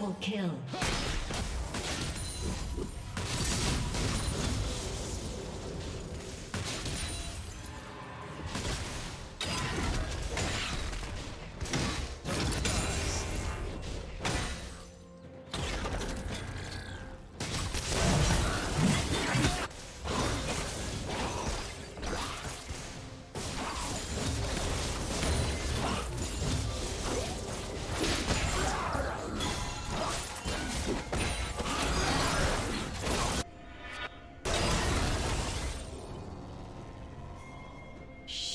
Double kill.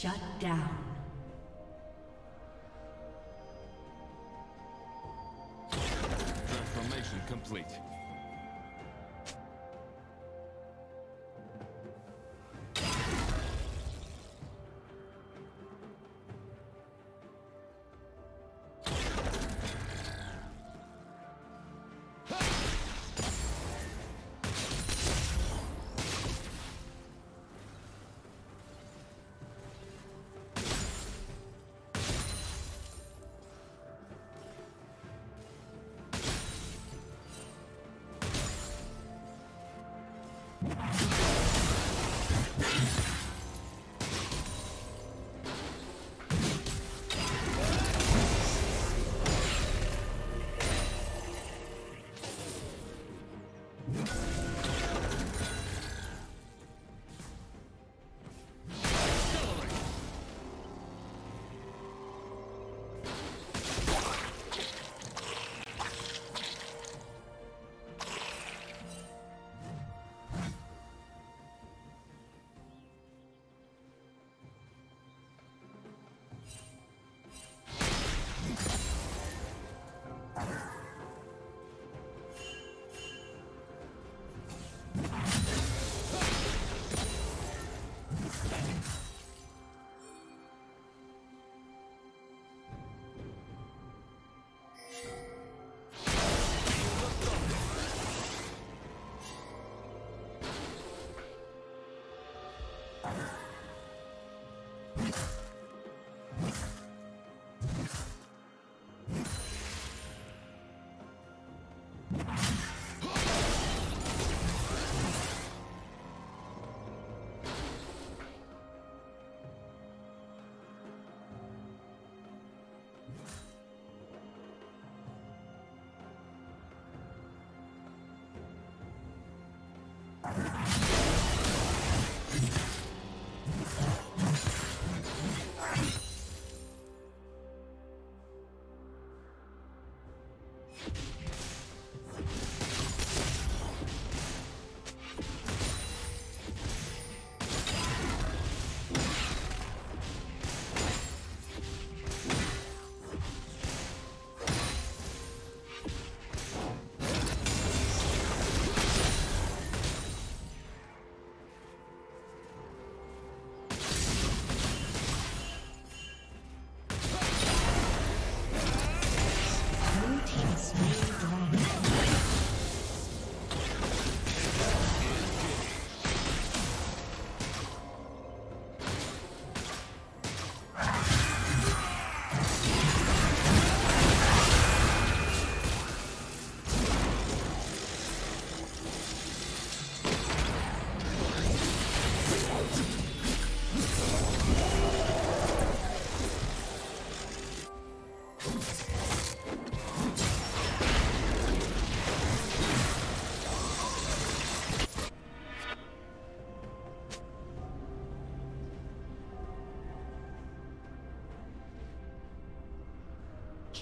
Shut down. Transformation complete.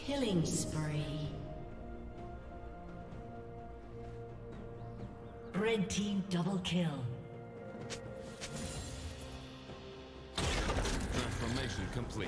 Killing spree. Red team double kill. Transformation complete.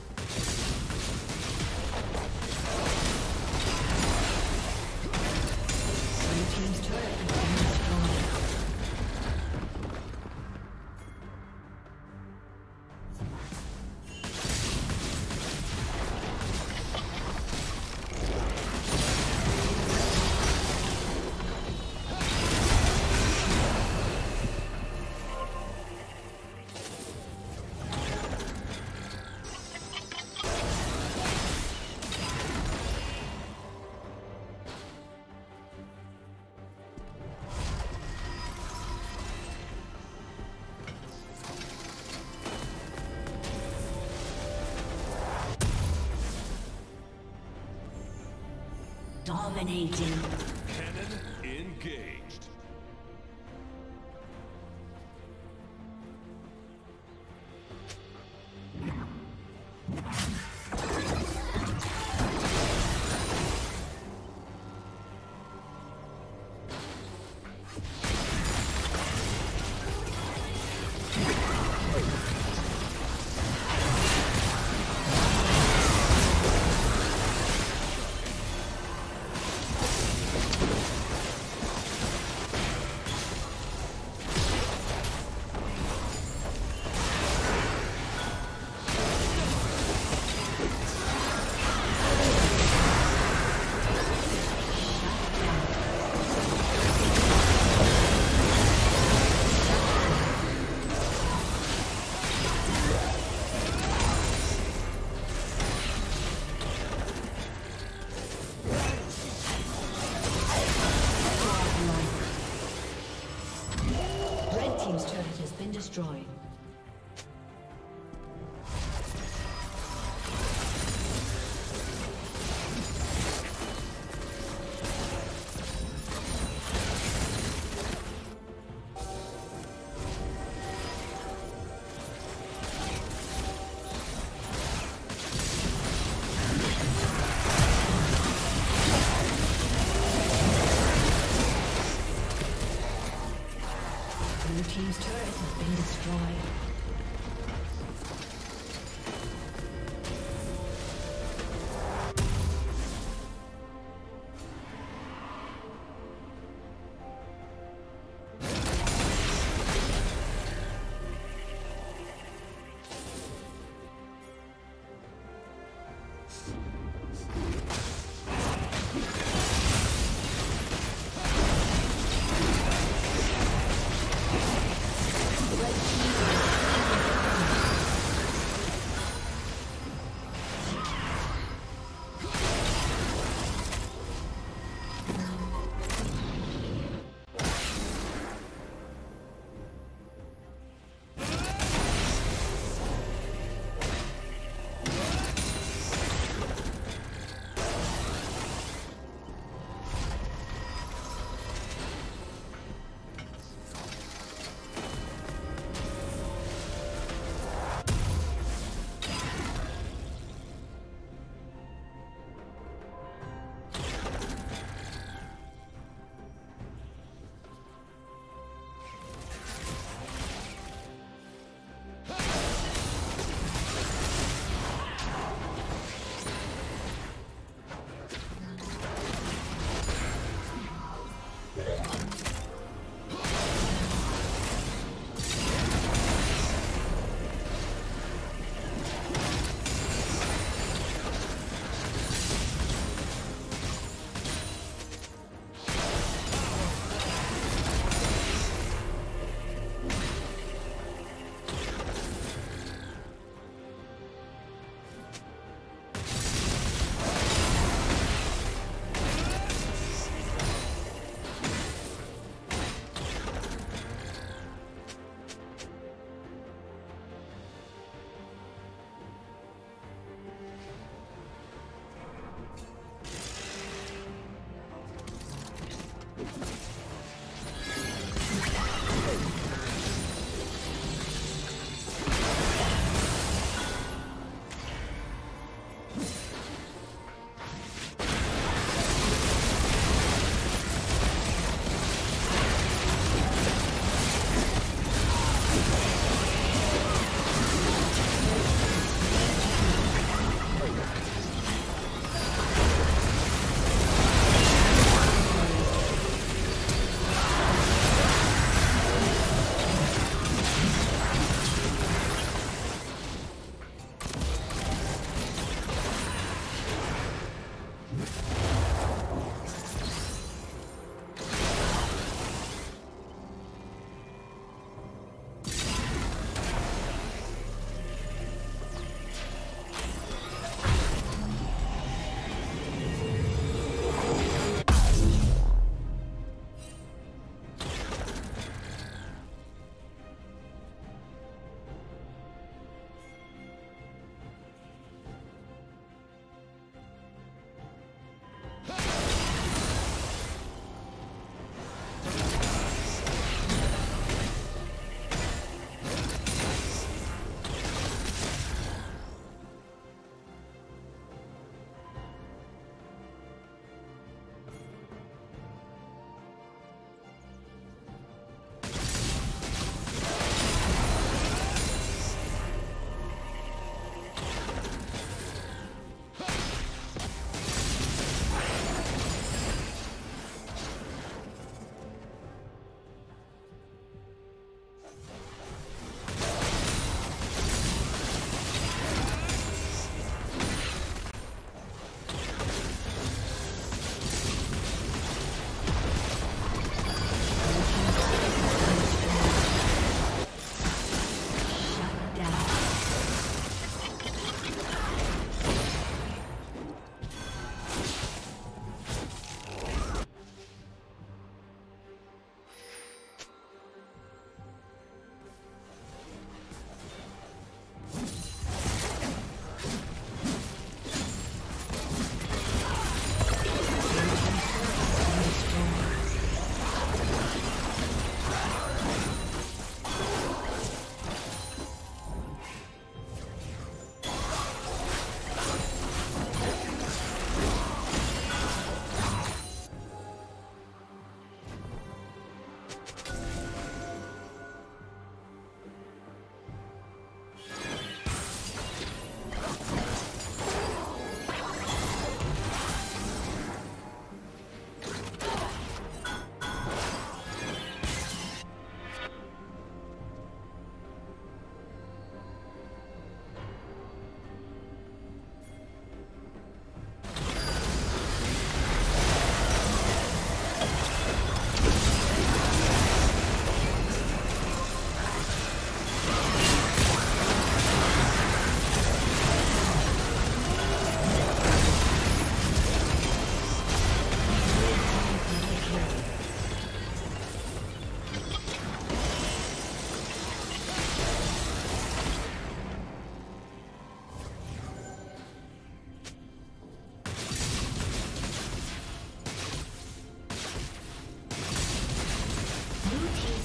Dominating. Destroyed.